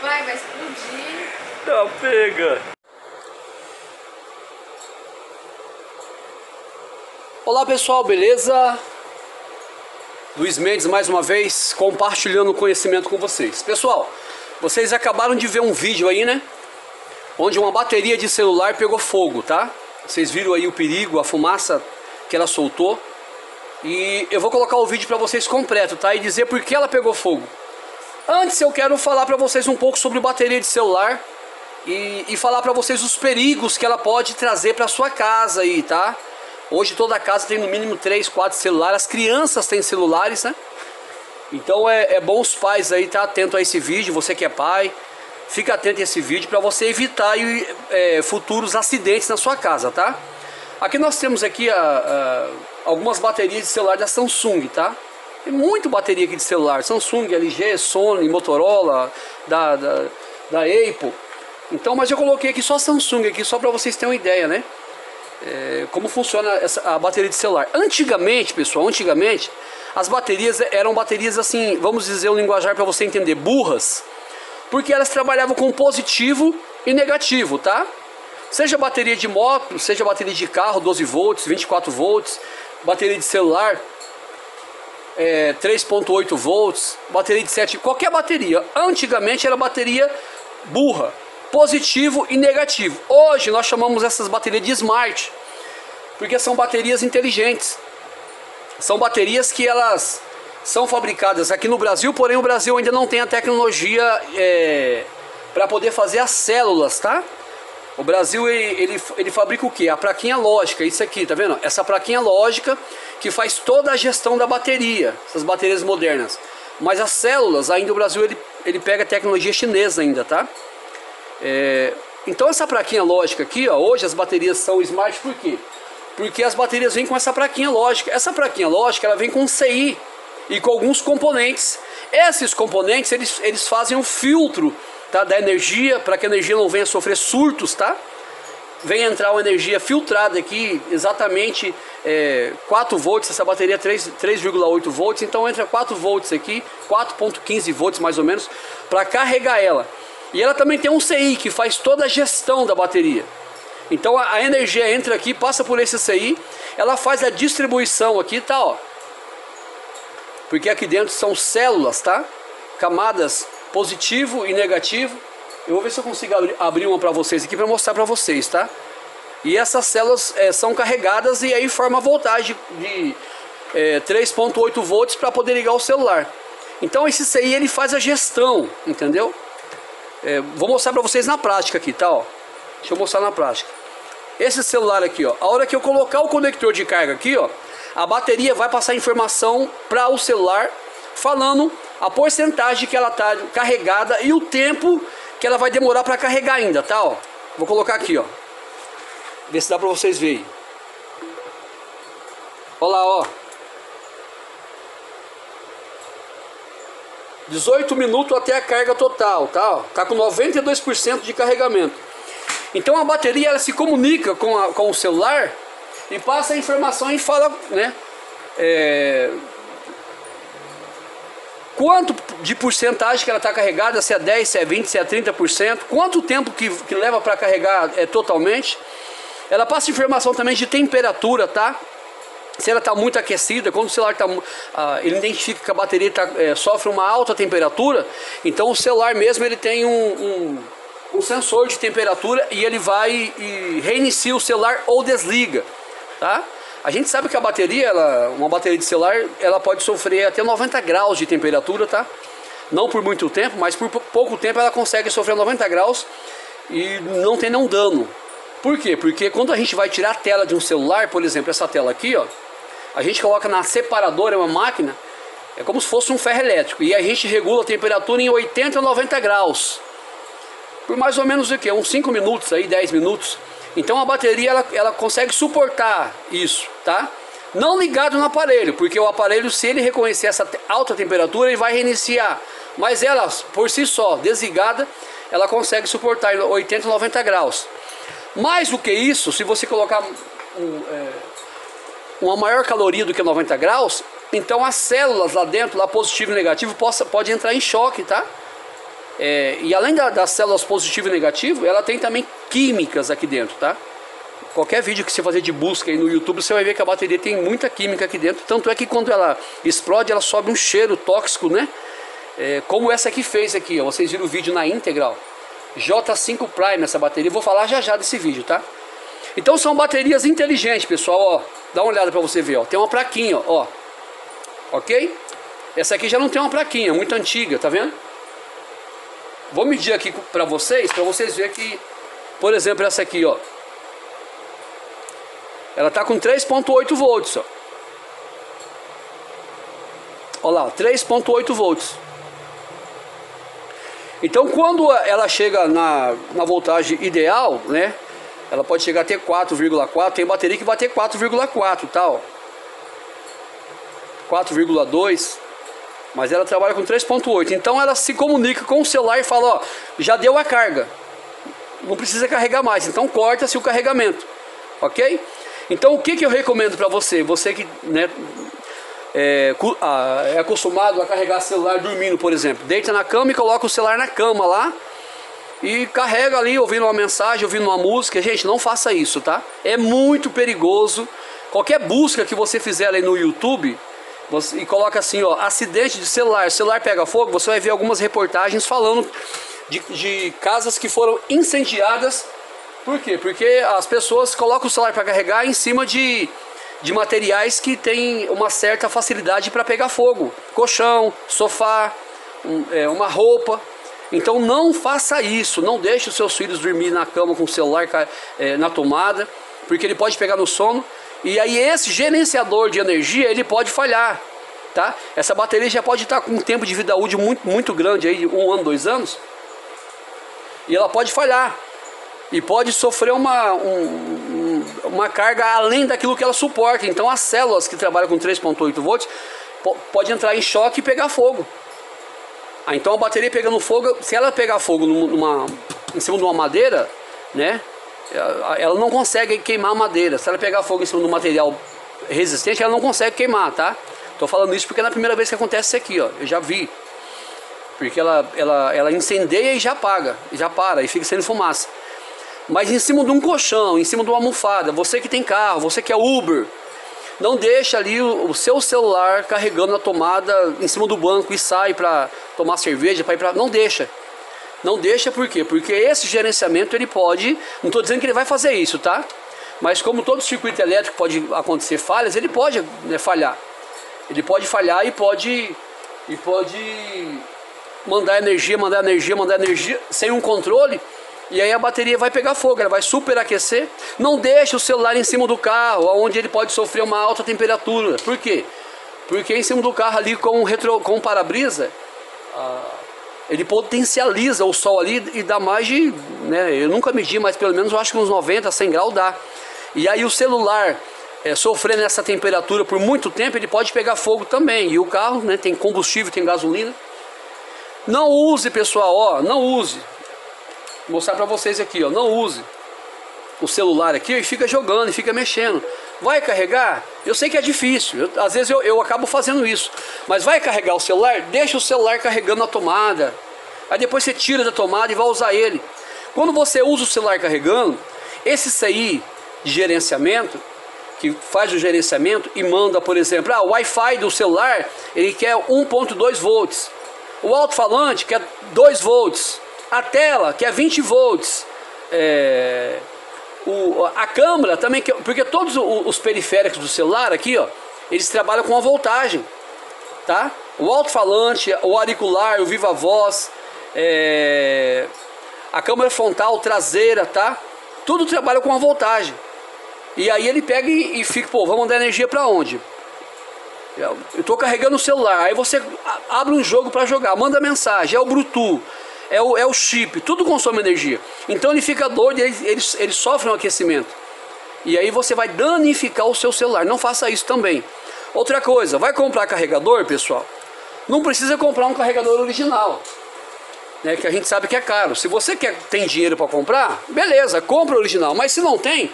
Vai, vai explodir. Tá, pega. Olá pessoal, beleza? Luiz Mendes mais uma vez compartilhando conhecimento com vocês. Pessoal, vocês acabaram de ver um vídeo aí, né? Onde uma bateria de celular pegou fogo, tá? Vocês viram aí o perigo, a fumaça que ela soltou. E eu vou colocar o vídeo para vocês completo, tá? E dizer por que ela pegou fogo. Antes eu quero falar para vocês um pouco sobre bateria de celular e, e falar para vocês os perigos que ela pode trazer para sua casa aí, tá? Hoje toda casa tem no mínimo 3, 4 celulares, as crianças têm celulares, né? Então é, é bom os pais aí estar tá atento a esse vídeo, você que é pai, fica atento a esse vídeo para você evitar é, futuros acidentes na sua casa, tá? Aqui nós temos aqui a, a, algumas baterias de celular da Samsung, tá? Tem muito bateria aqui de celular, Samsung, LG, Sony, Motorola, da, da, da Apple. Então, mas eu coloquei aqui só Samsung aqui, só para vocês terem uma ideia, né? É, como funciona essa, a bateria de celular. Antigamente, pessoal, antigamente, as baterias eram baterias assim, vamos dizer um linguajar para você entender, burras, porque elas trabalhavam com positivo e negativo, tá? Seja bateria de moto, seja bateria de carro, 12 volts, 24 volts, bateria de celular, é, 3.8 volts, bateria de 7, qualquer bateria. Antigamente era bateria burra, positivo e negativo. Hoje nós chamamos essas baterias de smart, porque são baterias inteligentes. São baterias que elas são fabricadas aqui no Brasil, porém o Brasil ainda não tem a tecnologia é, para poder fazer as células, tá? O Brasil ele, ele, ele, fabrica o que? A plaquinha lógica, isso aqui, tá vendo? Essa plaquinha lógica que faz toda a gestão da bateria, essas baterias modernas. Mas as células, ainda o Brasil ele, ele pega tecnologia chinesa ainda, tá? É, então essa plaquinha lógica aqui, ó, hoje as baterias são smart por quê? Porque as baterias vêm com essa plaquinha lógica. Essa plaquinha lógica ela vem com CI e com alguns componentes. Esses componentes eles, eles fazem um filtro tá, da energia para que a energia não venha sofrer surtos, tá? Vem entrar uma energia filtrada aqui, exatamente é, 4 volts, essa bateria é 3,8 volts, então entra 4 volts aqui, 4.15 volts mais ou menos, para carregar ela. E ela também tem um CI que faz toda a gestão da bateria. Então a, a, energia entra aqui, passa por esse CI, ela faz a distribuição aqui, tá, ó. Porque aqui dentro são células, tá? Camadas positivo e negativo. Eu vou ver se eu consigo abrir, uma para vocês aqui para mostrar para vocês, tá? E essas células é, são carregadas e aí forma a voltagem de é, 3.8 volts para poder ligar o celular. Então esse CI ele faz a gestão, entendeu? É, vou mostrar para vocês na prática aqui, tá? Ó. Deixa eu mostrar na prática. Esse celular aqui, ó, a hora que eu colocar o conector de carga aqui, ó, a bateria vai passar informação para o celular falando a porcentagem que ela tá carregada e o tempo que ela vai demorar para carregar ainda, tá? Ó. Vou colocar aqui, ó. Ver se dá para vocês verem. Olha lá, ó. 18 minutos até a carga total, tá? Tá com 92% de carregamento. Então a bateria ela se comunica com, a, com o celular e passa a informação e fala, né? É, quanto de porcentagem que ela está carregada, se é 10, se é 20, se é 30%, quanto tempo que, que leva para carregar é, totalmente. Ela passa informação também de temperatura, tá? Se ela está muito aquecida, quando o celular está. Ah, ele identifica que a bateria tá, é, sofre uma alta temperatura, então o celular mesmo ele tem um, um sensor de temperatura e ele vai e reinicia o celular ou desliga, tá? A gente sabe que a bateria, ela, uma bateria de celular, ela pode sofrer até 90 graus de temperatura, tá? Não por muito tempo, mas por pouco tempo ela consegue sofrer 90 graus e não tem nenhum dano. Por quê? Porque quando a gente vai tirar a tela de um celular, por exemplo, essa tela aqui, ó, a gente coloca na separadora, é uma máquina, é como se fosse um ferro elétrico, e a gente regula a temperatura em 80 ou 90 graus por mais ou menos o que? Uns 5 minutos aí, 10 minutos. Então a bateria ela, ela consegue suportar isso, tá? Não ligado no aparelho, porque o aparelho, se ele reconhecer essa alta temperatura, ele vai reiniciar. Mas ela, por si só, desligada, ela consegue suportar 80, 90 graus. Mais do que isso, se você colocar um, é, uma maior caloria do que 90 graus, Então as células lá dentro, lá positivo e negativo, possa, pode entrar em choque, tá? É, e além da, das células positivo e negativo, ela tem também químicas aqui dentro, tá? Qualquer vídeo que você fazer de busca aí no YouTube, você vai ver que a bateria tem muita química aqui dentro. Tanto é que quando ela explode, ela sobe um cheiro tóxico, né? É, como essa aqui fez aqui, ó. Vocês viram o vídeo na íntegra, ó. J5 Prime essa bateria. Vou falar já já desse vídeo, tá? Então são baterias inteligentes, pessoal, ó. Dá uma olhada para você ver, ó. Tem uma plaquinha, ó. Ok? Essa aqui já não tem uma plaquinha, muito antiga, tá vendo? Vou medir aqui para vocês, para vocês verem que, por exemplo, essa aqui, ó. Ela tá com 3.8 volts, ó. Olha lá, 3.8 volts. Então quando ela chega na, na voltagem ideal, né? Ela pode chegar até 4,4, tem bateria que vai ter 4,4 tal. 4,2, mas ela trabalha com 3.8. Então ela se comunica com o celular e fala, ó, já deu a carga. Não precisa carregar mais, então corta-se o carregamento. OK? Então o que, que eu recomendo para você? Você que né, é, é, acostumado a carregar celular dormindo, por exemplo. Deita na cama e coloca o celular na cama lá e carrega ali ouvindo uma mensagem, ouvindo uma música. Gente, não faça isso, tá? É muito perigoso. Qualquer busca que você fizer ali no YouTube você, e coloca assim, ó, acidente de celular, celular pega fogo, você vai ver algumas reportagens falando de, de casas que foram incendiadas por quê? Porque as pessoas colocam o celular para carregar em cima de, de materiais que têm uma certa facilidade para pegar fogo. Colchão, sofá, um, é, uma roupa. Então não faça isso, não deixe os seus filhos dormir na cama com o celular é, na tomada, porque ele pode pegar no sono. E aí esse gerenciador de energia ele pode falhar, tá? Essa bateria já pode estar com um tempo de vida útil muito, muito grande aí, um ano, dois anos, e ela pode falhar e pode sofrer uma, um, uma carga além daquilo que ela suporta. Então as células que trabalham com 3.8 volts pode entrar em choque e pegar fogo. Ah, então a bateria pegando fogo, se ela pegar fogo numa, em cima de uma madeira, né, ela não consegue queimar a madeira. Se ela pegar fogo em cima de um material resistente, ela não consegue queimar, tá? Tô falando isso porque é a primeira vez que acontece isso aqui, ó. Eu já vi. Porque ela, ela, ela incendeia e já apaga, já para, e fica sendo fumaça mas em cima de um colchão, em cima de uma almofada. Você que tem carro, você que é Uber, não deixa ali o, o seu celular carregando a tomada em cima do banco e sai para tomar cerveja, para ir para, não deixa. Não deixa por quê? Porque esse gerenciamento ele pode, não estou dizendo que ele vai fazer isso, tá? Mas como todo circuito elétrico pode acontecer falhas, ele pode né, falhar. Ele pode falhar e pode e pode mandar energia, mandar energia, mandar energia sem um controle e aí a bateria vai pegar fogo, ela vai superaquecer. Não deixe o celular em cima do carro, onde ele pode sofrer uma alta temperatura. Por quê? Porque em cima do carro ali com retro, com para-brisa, ah, ele potencializa o sol ali e dá mais de, né, eu nunca medi, mas pelo menos eu acho que uns 90, 100 graus dá. E aí o celular é, sofrendo essa temperatura por muito tempo, ele pode pegar fogo também. E o carro, né, tem combustível, tem gasolina. Não use, pessoal, ó, não use. Vou mostrar para vocês aqui, ó. Não use o celular aqui e fica jogando e fica mexendo. Vai carregar? Eu sei que é difícil, eu, às vezes eu, eu acabo fazendo isso. Mas vai carregar o celular? Deixa o celular carregando a tomada. Aí depois você tira da tomada e vai usar ele. Quando você usa o celular carregando, esse CI de gerenciamento, que faz o gerenciamento e manda, por exemplo, ah, o Wi-Fi do celular, ele quer 1.2 volts. O alto-falante quer 2 volts. A tela, que é 20 volts. É, o, a câmera também, porque todos os periféricos do celular aqui, ó, eles trabalham com a voltagem, tá? O alto-falante, o auricular, o viva voz, é, a câmera frontal, traseira, tá? Tudo trabalha com a voltagem. E aí ele pega e, e fica, pô, vamos mandar energia para onde? Eu estou carregando o celular, aí você abre um jogo para jogar, manda mensagem, é o Bluetooth é o, é o chip, tudo consome energia. Então ele fica doido, ele, ele, ele sofre um aquecimento. E aí você vai danificar o seu celular. Não faça isso também. Outra coisa, vai comprar carregador, pessoal? Não precisa comprar um carregador original. Né, que a gente sabe que é caro. Se você quer, tem dinheiro para comprar, beleza, compra o original. Mas se não tem,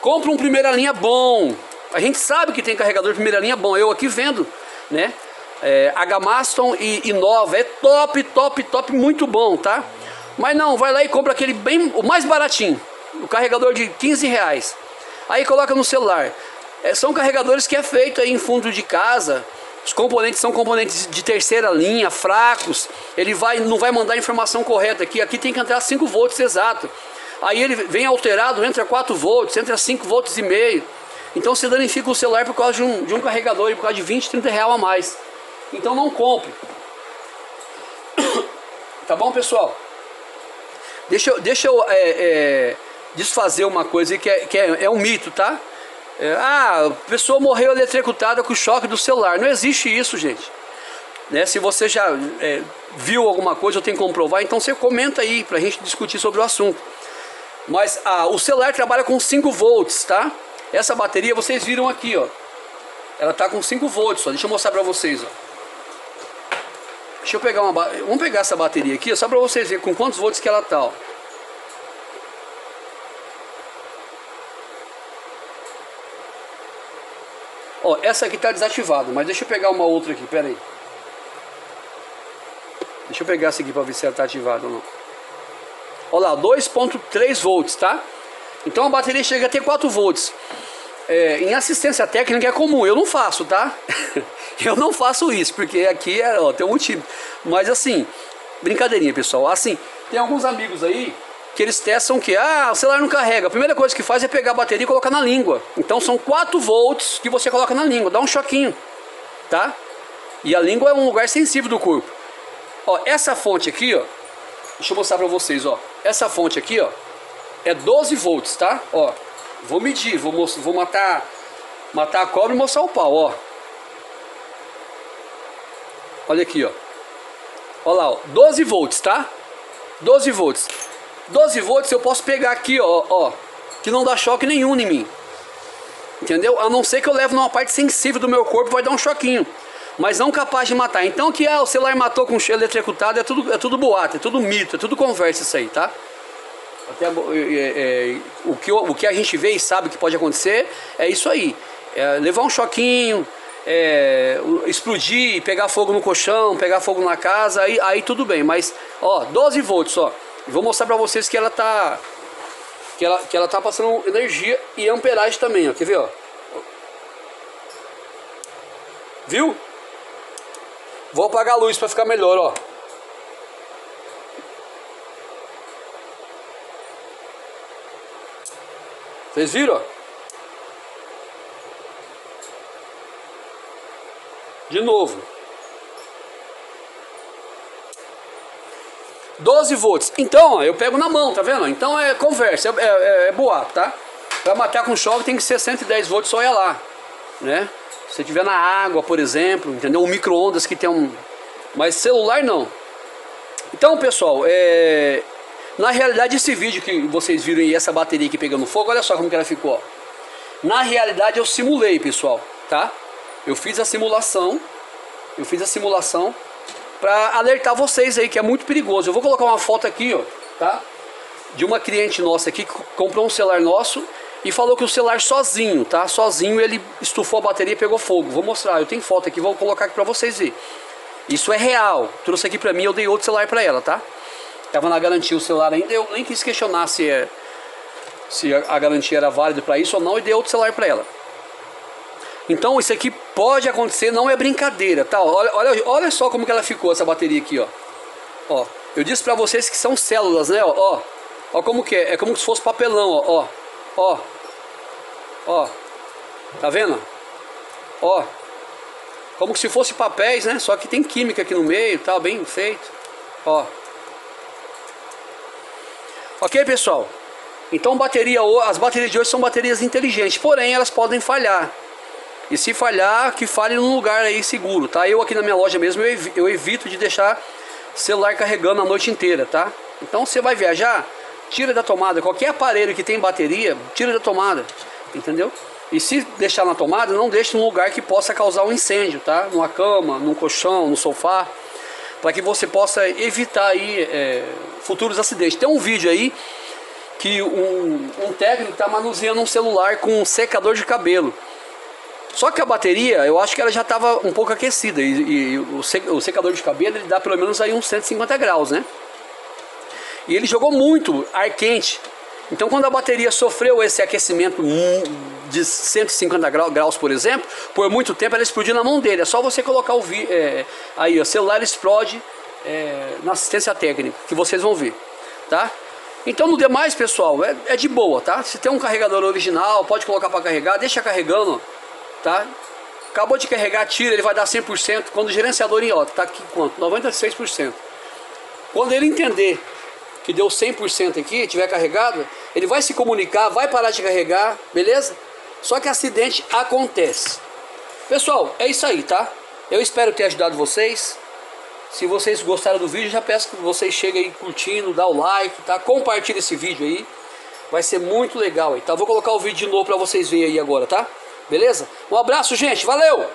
compra um primeira linha bom. A gente sabe que tem carregador de primeira linha bom. Eu aqui vendo né? É, H-Maston e, e Nova, é top, top, top, muito bom, tá? Mas não, vai lá e compra aquele bem, o mais baratinho, o carregador de 15 reais. Aí coloca no celular. É, são carregadores que é feito aí em fundo de casa, os componentes são componentes de terceira linha, fracos. Ele vai, não vai mandar a informação correta aqui. Aqui tem que entrar 5 volts exato. Aí ele vem alterado, entra 4 volts, entra 5 volts e meio. Então você danifica o celular por causa de um, de um carregador e por causa de 20, 30 reais a mais. Então não compre. Tá bom, pessoal? Deixa eu, deixa eu é, é, desfazer uma coisa que, é, que é, é um mito, tá? É, ah, a pessoa morreu eletrocutada com o choque do celular. Não existe isso, gente. Né? Se você já é, viu alguma coisa ou tem que comprovar, então você comenta aí pra gente discutir sobre o assunto. Mas ah, o celular trabalha com 5 volts, tá? Essa bateria vocês viram aqui, ó. Ela tá com 5 volts, ó. Deixa eu mostrar pra vocês, ó. Deixa eu pegar uma... Vamos pegar essa bateria aqui, ó, só pra vocês verem com quantos volts que ela tá, ó. Ó, essa aqui tá desativada, mas deixa eu pegar uma outra aqui, pera aí. Deixa eu pegar essa aqui pra ver se ela tá ativada ou não. Olha lá, 2.3 volts, tá? Então a bateria chega a ter 4 volts. É, em assistência técnica é comum, eu não faço, tá? eu não faço isso, porque aqui é, ó, tem um motivo. Mas assim, brincadeirinha, pessoal. Assim, tem alguns amigos aí que eles testam que, ah, o celular não carrega. A primeira coisa que faz é pegar a bateria e colocar na língua. Então são 4 volts que você coloca na língua, dá um choquinho, tá? E a língua é um lugar sensível do corpo. Ó, essa fonte aqui, ó, deixa eu mostrar pra vocês, ó. Essa fonte aqui, ó, é 12 volts, tá? Ó, vou medir, vou, vou matar, matar a cobra e mostrar o pau, ó. Olha aqui, ó. Olha lá, ó, 12 volts, tá? 12 volts. 12 volts eu posso pegar aqui, ó, ó, que não dá choque nenhum em mim. Entendeu? A não ser que eu leve numa parte sensível do meu corpo, vai dar um choquinho. Mas não capaz de matar. Então que ah, o celular matou com eletrocutado é tudo, é tudo boato, é tudo mito, é tudo conversa isso aí, tá? Até, é, é, o, que, o que a gente vê e sabe que pode acontecer é isso aí. É levar um choquinho, é, explodir, pegar fogo no colchão, pegar fogo na casa, aí, aí tudo bem. Mas, ó, 12 volts, ó. Vou mostrar pra vocês que ela tá que ela, que ela tá passando energia e amperagem também, ó. Quer ver, ó? Viu? Vou apagar a luz para ficar melhor, ó. Vocês viram? De novo. 12 volts. Então, ó, eu pego na mão, tá vendo? Então é conversa, é, é, é boato, tá? Pra matar com choque tem que ser 110 volts, só é lá, né? Se tiver na água, por exemplo, entendeu? Um micro-ondas que tem um... Mas celular não. Então, pessoal, é... Na realidade, esse vídeo que vocês viram aí, essa bateria aqui pegando fogo, olha só como que ela ficou. Na realidade, eu simulei, pessoal, tá? Eu fiz a simulação, eu fiz a simulação para alertar vocês aí que é muito perigoso. Eu vou colocar uma foto aqui, ó, tá? De uma cliente nossa aqui que comprou um celular nosso e falou que o celular sozinho, tá? Sozinho ele estufou a bateria e pegou fogo. Vou mostrar, eu tenho foto aqui, vou colocar aqui para vocês verem. Isso é real. Trouxe aqui para mim, eu dei outro celular para ela, tá? Tava na garantia o celular ainda, eu nem quis questionar se se a garantia era válida para isso ou não e dei outro celular para ela. Então isso aqui pode acontecer, não é brincadeira, tá? Olha, olha, olha só como que ela ficou essa bateria aqui, ó. Ó, eu disse pra vocês que são células, né? Ó, ó, ó como que é, é como se fosse papelão, ó, ó, ó, ó, tá vendo? Ó, como se fosse papéis, né? Só que tem química aqui no meio, tá bem feito, ó. Ok, pessoal? Então bateria, as baterias de hoje são baterias inteligentes, porém elas podem falhar. E se falhar, que falhe num lugar aí seguro, tá? Eu aqui na minha loja mesmo, eu evito de deixar celular carregando a noite inteira, tá? Então você vai viajar, tira da tomada. Qualquer aparelho que tem bateria, tira da tomada, entendeu? E se deixar na tomada, não deixe num lugar que possa causar um incêndio, tá? Numa cama, num colchão, no sofá, para que você possa evitar aí é, futuros acidentes. Tem um vídeo aí que um, um técnico está manuseando um celular com um secador de cabelo. Só que a bateria, eu acho que ela já estava um pouco aquecida e, e o, sec, o secador de cabelo ele dá pelo menos aí uns 150 graus, né? E ele jogou muito ar quente. Então quando a bateria sofreu esse aquecimento de 150 graus, por exemplo, por muito tempo ela explodiu na mão dele. É só você colocar o vi é, aí, o celular explode é, na assistência técnica, que vocês vão ver, tá? Então no demais, pessoal, é, é de boa, tá? Se tem um carregador original, pode colocar para carregar, deixa carregando, tá? Acabou de carregar, tira, ele vai dar 100%. Quando o gerenciador em ó, tá aqui quanto? 96%. Quando ele entender que deu 100% aqui, tiver carregado, ele vai se comunicar, vai parar de carregar, beleza? Só que acidente acontece. Pessoal, é isso aí, tá? Eu espero ter ajudado vocês. Se vocês gostaram do vídeo, já peço que vocês cheguem aí curtindo, dá o like, tá? Compartilhe esse vídeo aí. Vai ser muito legal aí, tá? Vou colocar o vídeo de novo para vocês verem aí agora, tá? Beleza? Um abraço, gente. Valeu!